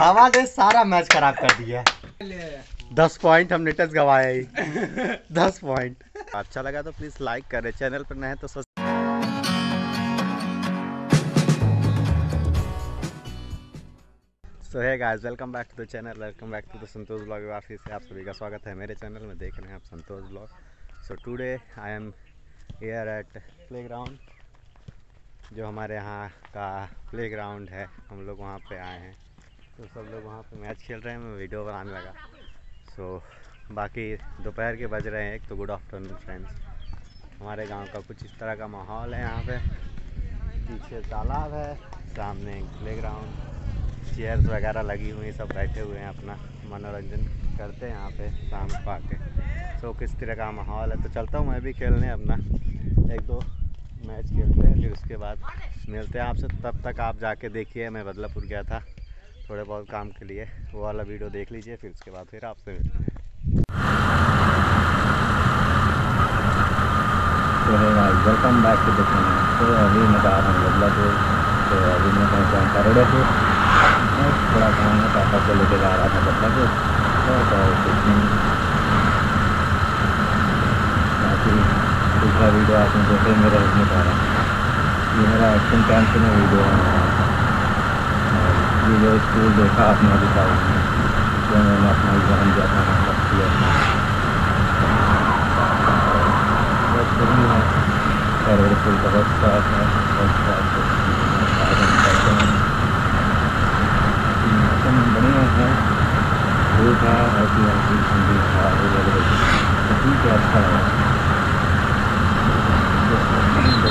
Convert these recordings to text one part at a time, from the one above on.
हमारे सारा मैच खराब कर दिया दस पॉइंट हमने टच गवाया ही। दस पॉइंट अच्छा लगा तो प्लीज़ लाइक करें चैनल पर नए तो सो है guys welcome back to the channel welcome back to the Santosh blog फिर से आप सभी का स्वागत है मेरे चैनल में, देख रहे हैं आप Santosh blog so today I am here at playground जो हमारे यहाँ का प्लेग्राउंड है हम लोग वहाँ पे आए हैं। तो सब लोग वहाँ पे मैच खेल रहे हैं मैं वीडियो बनाने लगा। सो so, बाकी दोपहर के बज रहे हैं एक तो गुड आफ्टरनून फ्रेंड्स हमारे गाँव का कुछ इस तरह का माहौल है यहाँ पे। पीछे तालाब है सामने प्ले ग्राउंड चेयर्स वगैरह लगी हुई सब बैठे हुए हैं अपना। मनोरंजन करते हैं यहाँ पे शाम को आके। सो किस तरह का माहौल है? तो चलता हूँ मैं भी खेलने अपना। एक दो मैच खेलते हैं, फिर उसके बाद मिलते हैं आपसे। तब तक आप जाके देखिए, मैं बदलापुर गया था, थोड़े बहुत काम के लिए। वो वाला वीडियो देख लीजिए, फिर उसके बाद फिर आपसे मिलते हैं। तो वेलकम बैक टू तो अभी मैं जा रहा हूँ बदलापुर। तो अभी मैं पहुँचा थोड़ा काम है पापा को जा रहा था बदलापुर। तो तो नहीं बाकी दूसरा वीडियो आपने देखे मेरा इसमें पा रहा है। ये मेरा एक्शन कैंप में वीडियो है। ये जो स्कूल देखा आपने अभी था उसमें मैंने अपना एग्ज़ाम दिया था वहाँ सब किया सही है करोड़ फुल बहुत साफ़ है बहुत साफ़ है साधन करते हैं मौसम बढ़िया है धूप है हल्की हल्की ठंडी हवा भी लग रही है तो ठीक है अच्छा लगा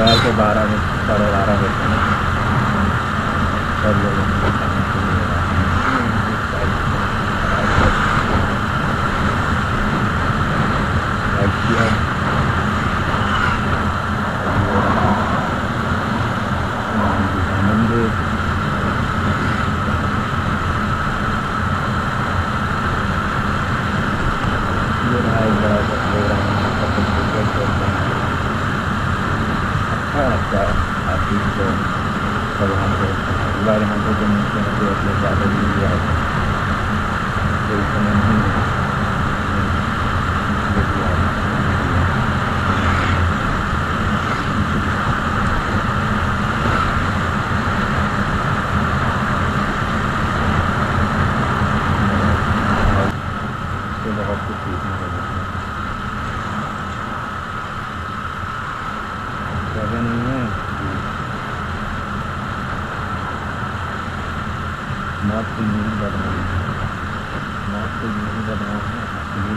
दोपहर के बारह बजे साढ़े बारह बजे सब लोग अपने खाने के लिए आ रहे हैं। इस साइड लाइट किया हनुमान जी का मंदिर ये रहा एक बड़ा सा प्रोग्राम यहाँ पर कुछ क्रिकेट खेलते हैं अच्छा लगता है काफ़ी तो सब यहाँ पे बार यहाँ पे जो मुख्यमंत्री अपने ज़्यादा भी दिया है तो इस समय नहीं है देखिए आप से बहुत कुछ सीखने को मिलता है जगह नहीं है कि मौत की नहीं बदनाम है मौत की नहीं बदनाम है असली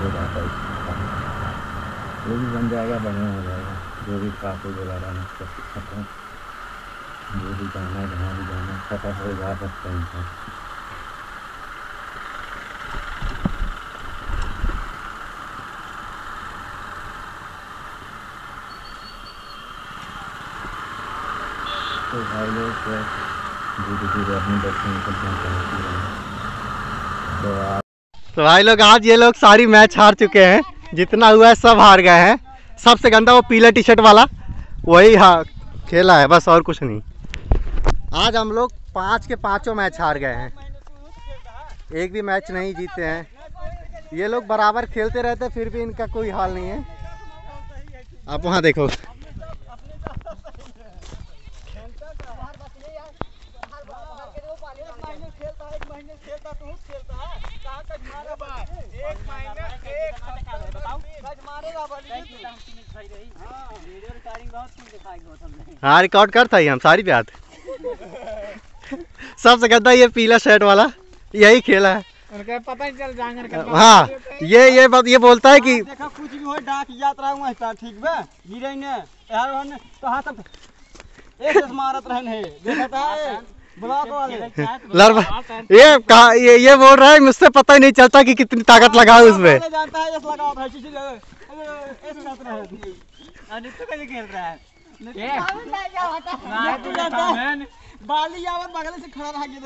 हो जाता है। वो भी बन जाएगा बढ़िया हो जाएगा जो भी ट्रैफ़िक वगैरह है सब खत्म जो भी जाना है जहाँ भी जाना है फटाफट हो जा सकते हैं इंसान तो भाई लोग धीरे धीरे अपने दर्शन हैं पहुँच हैं तो आप तो भाई लोग, आज ये लोग सारी मैच हार चुके हैं। जितना हुआ है, सब हार गए हैं। सबसे गंदा वो पीला टी शर्ट वाला। वही हाँ खेला है, बस और कुछ नहीं। आज हम लोग पाँच के पाँचों मैच हार गए हैं। एक भी मैच नहीं जीते हैं। ये लोग बराबर खेलते रहते फिर भी इनका कोई हाल नहीं है। आप वहाँ देखो। हाँ। रिकॉर्ड करता ही हम सारी पे आते सबसे गंदा ये पीला शर्ट वाला यही खेला है। उनके पता ही चल जांगर हाँ ये ये बात ये बोलता है कि देखा कुछ भी हो डाक यात्रा हुआ है ठीक बे। गिरे ने यार तो हाथ अब एक मारत रहन है। देखा था? लड़ ये कहा ये ये बोल रहा है मुझसे पता ही नहीं चलता कि कितनी ताकत लगा उसमें। वाले जानता है लगा इस साथ रहा अनित तो कैसे खेल रहा है? ना तू जानता बाली आवत बगल से खड़ा रह गया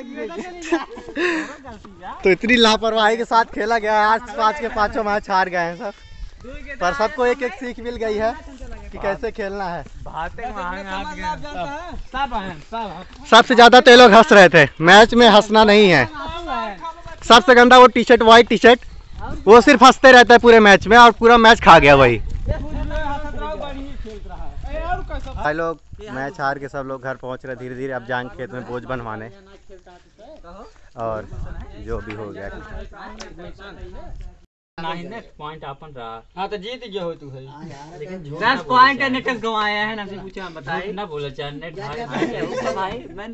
था तो इतनी लापरवाही के साथ खेला गया है आज पाँच के पाँचों मैच हार गए हैं सब। पर सबको एक एक सीख मिल गई है। कि कैसे खेलना है? सब हैं सब सबसे ज़्यादा तो लोग हंस रहे थे। मैच में हंसना नहीं है। सबसे गंदा वो T shirt white T shirt वो सिर्फ़ हँसते रहता है पूरे मैच में और पूरा मैच खा गया वही। भाई लोग मैच हार के सब लोग घर पहुँच रहे धीरे धीरे अब जाएँगे खेत में बोझ बनवाने। और जो भी हो गया। पॉइंट अपन रहा। हाँ तो जीत गया हो तू है दस पॉइंट नेट गवाया है ना पूछा हम बताइए ना बोला चार नेट भाई मैं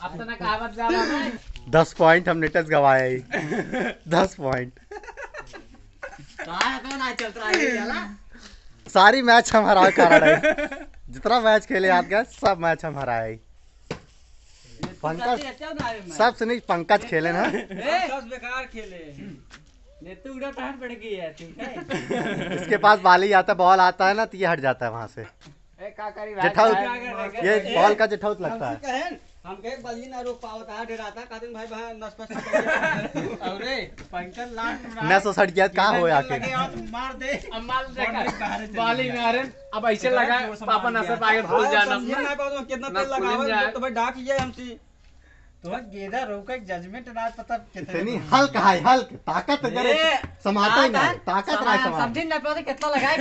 अब तो दस पॉइंट हमने टच गवाया ही। दस पॉइंट है सारी मैच हम हरा कर रहे जितना मैच खेले याद गया सब मैच हम हराए ही। पंकज। सबसे नहीं पंकज खेले ना? बेकार खेले। है? इसके पास बाली आता बॉल आता है ना तो ये हट जाता है वहाँ से। ए का करी जेठाउत ये बॉल का जेठाउत लगता है। कहन हम के बली ना रोक पावत आ डराता कादिन भाई भाई नस पस अरे पंकज लास्ट ना सो सट गया कहाँ हो आके मार दे। अम्माल देखा बाली मारन अब ऐसे लगा पापा नसर आगे भूल जाना। ना पाओ कितना तेल लगावे तो भाई डाक ये हमसी। तो गेदा रोक एक जजमेंट ना पता हल्क है हल्क। ताकत अगर समाता ही नहीं ताकत ना समाता। समझी ना पाते कितना लगाए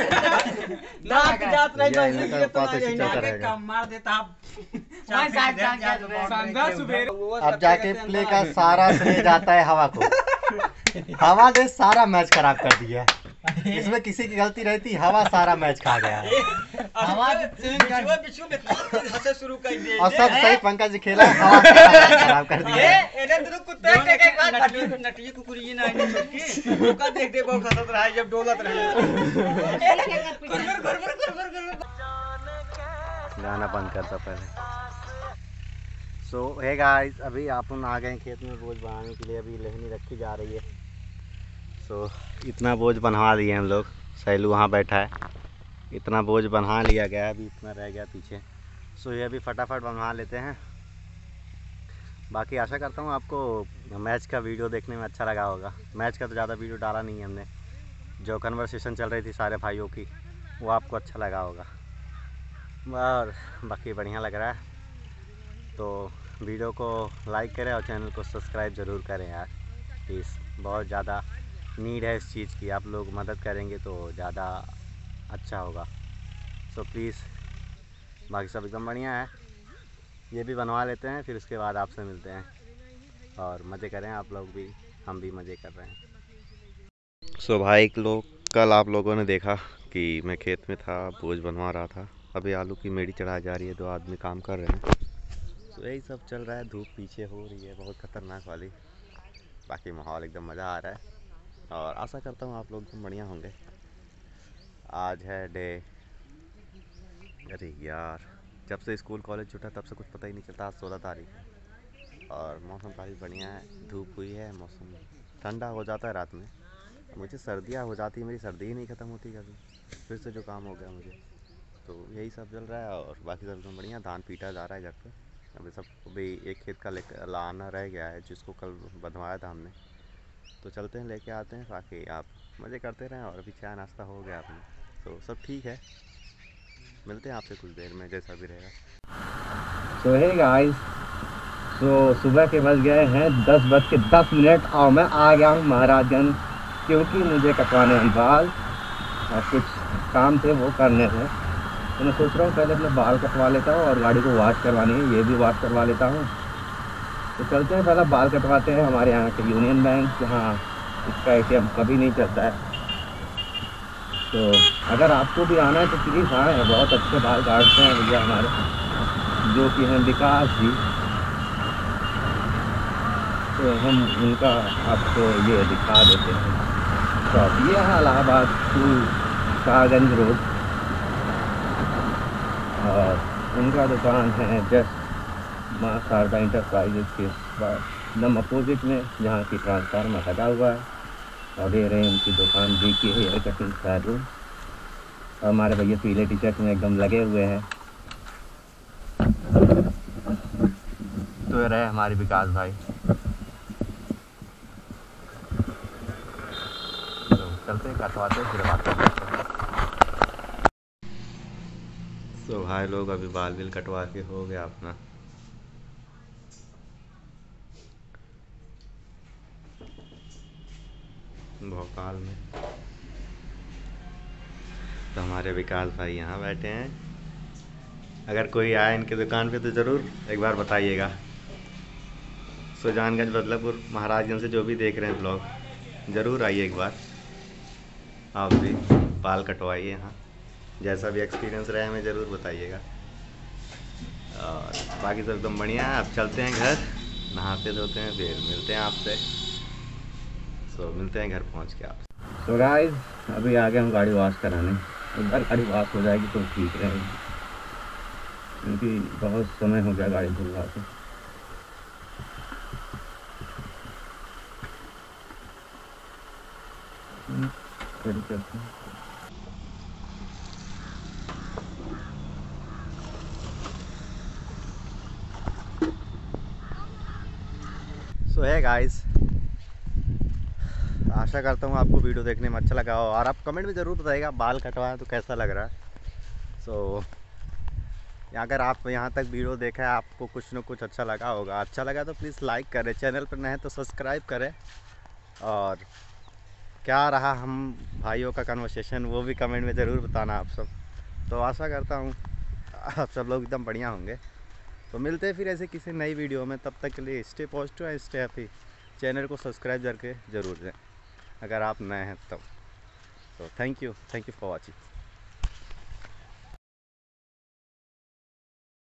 जात रही तो तो ना कम मार देता आप। अब जाके प्ले का सारा श्रेय जाता है हवा को। हवा ने सारा मैच खराब कर दिया। इसमें किसी की गलती रहती हवा सारा मैच खा गया में हंसे शुरू कर दिए। और सब सही पंकज जी खेला हवा खराब कर दिया। एने तेरे कुत्ते के के बाद नटी नटी कुकुरी ना ओका देख दे बहुत हंसत रहा जब डोलत रहे। गाना बंद करता पहले। सो है गाइस अभी आप आ गए खेत में बोझ बनाने के लिए। अभी लेहनी रखी जा रही है। सो इतना बोझ बनवा दिए हम लोग। सैलू वहाँ बैठा है। इतना बोझ बनवा लिया गया अभी इतना रह गया पीछे। सो ये अभी फटाफट बनवा लेते हैं। बाकी आशा करता हूँ आपको मैच का वीडियो देखने में अच्छा लगा होगा। मैच का तो ज़्यादा वीडियो डाला नहीं है हमने। जो कन्वर्सेशन चल रही थी सारे भाइयों की, वो आपको अच्छा लगा होगा। और बाकी बढ़िया लग रहा है। तो वीडियो को लाइक करें और चैनल को सब्सक्राइब ज़रूर करें यार। प्लीज़ बहुत ज़्यादा नीड है इस चीज़ की। आप लोग मदद करेंगे तो ज़्यादा अच्छा होगा। सो so, प्लीज़ बाकी सब एकदम बढ़िया है। ये भी बनवा लेते हैं फिर उसके बाद आपसे मिलते हैं। और मज़े करें आप लोग भी हम भी मज़े कर रहे हैं। सो so, भाई लोग कल आप लोगों ने देखा कि मैं खेत में था बोझ बनवा रहा था। अभी आलू की मेड़ी चढ़ाई जा रही है दो आदमी काम कर रहे हैं। तो यही सब चल रहा है धूप पीछे हो रही है बहुत ख़तरनाक वाली। बाकी माहौल एकदम मज़ा आ रहा है। और आशा करता हूँ आप लोग एकदम बढ़िया होंगे। आज है डे। अरे यार, जब से स्कूल कॉलेज छूटा तब से कुछ पता ही नहीं चलता, आज सोलह तारीख है। और मौसम काफ़ी बढ़िया है, धूप हुई है, मौसम ठंडा हो जाता है रात में। मुझे सर्दियाँ हो जाती है, मेरी सर्दी ही नहीं ख़त्म होती कभी। फिर से जो काम हो गया मुझे। तो यही सब चल रहा है और बाकी सब एकदम बढ़िया, धान पीटा जा रहा है घर पे। अभी सब, अभी एक खेत का लाना रह गया है, जिसको कल बंधवाया था हमने। तो चलते हैं, लेके आते हैं, बाकी आप मज़े करते रहें और अभी चाय नाश्ता हो गया आपने तो सब ठीक है। मिलते हैं आपसे कुछ देर में, जैसा भी रहेगा। तो है गाइस तो सुबह के बज गए हैं दस बज के दस मिनट और मैं आ गया हूँ महाराजगंज, क्योंकि मुझे कटवाने हैं बाल और कुछ काम थे वो करने थे। तो मैं सोच रहा हूँ पहले अपने बाल कटवा लेता हूँ और गाड़ी को वॉश करवानी है, ये भी वॉश करवा लेता हूँ। तो चलते हैं पहले बाल कटवाते हैं हमारे यहाँ के यूनियन बैंक जहाँ इसका ए कभी नहीं चलता है। तो अगर आपको भी आना है तो प्लीज़ आए, बहुत अच्छे बाल काटते हैं भैया हमारे। जो कि हैं विकास जी। तो हम उनका आपको ये दिखा देते हैं। तो ये है इलाहाबाद टू शाहगंज रोड। और उनका दुकान है जस्ट माँ शारदा इंटरप्राइजेज के एकदम अपोजिट में, जहाँ की ट्रांसफार्मर लगा हुआ है। और ये रहे हैं उनकी दुकान बी की हेयर कटिंग सैलून और हमारे भैया पीले टी शर्ट में एकदम लगे हुए हैं। तो ये रहे हमारे विकास भाई। तो चलते हैं, कटवाते फिर बात करते हैं। तो लोग, अभी बाल बिल कटवा के हो गया अपना। भोपाल में। तो हमारे विकास भाई यहाँ बैठे हैं। अगर कोई आए इनके दुकान पे तो ज़रूर एक बार बताइएगा। सुजानगंज, बदलापुर महाराजगंज से जो भी देख रहे हैं ब्लॉग, ज़रूर आइए एक बार। आप भी बाल कटवाइए यहाँ। जैसा भी एक्सपीरियंस रहा हमें ज़रूर बताइएगा। और बाकी सब एकदम बढ़िया है। अब चलते हैं घर नहाते धोते हैं, फिर मिलते हैं आपसे। सो so, मिलते हैं घर पहुँच के आप तो गाइस अभी आ गए हम गाड़ी वॉश कराने। एक बार गाड़ी वॉश हो जाएगी तो ठीक रहेगी। क्योंकि बहुत समय हो गया गाड़ी धुलवा के। करते हैं। सो है गाइस आशा करता हूँ आपको वीडियो देखने में अच्छा लगा हो और आप कमेंट में ज़रूर बताइएगा बाल कटवाएँ तो कैसा लग रहा है। सो so, अगर आप यहाँ तक वीडियो देखा है आपको कुछ ना कुछ अच्छा लगा होगा। अच्छा लगा तो प्लीज़ लाइक करें चैनल पर नए तो सब्सक्राइब करें। और क्या रहा हम भाइयों का कन्वर्सेशन वो भी कमेंट में ज़रूर बताना आप सब। तो आशा करता हूँ आप सब लोग एकदम बढ़िया होंगे। तो मिलते हैं फिर ऐसे किसी नई वीडियो में तब तक के लिए stay positive and stay happy channel को सब्सक्राइब करके ज़रूर दें। अगर आप नए हैं तब। तो thank you thank you for watching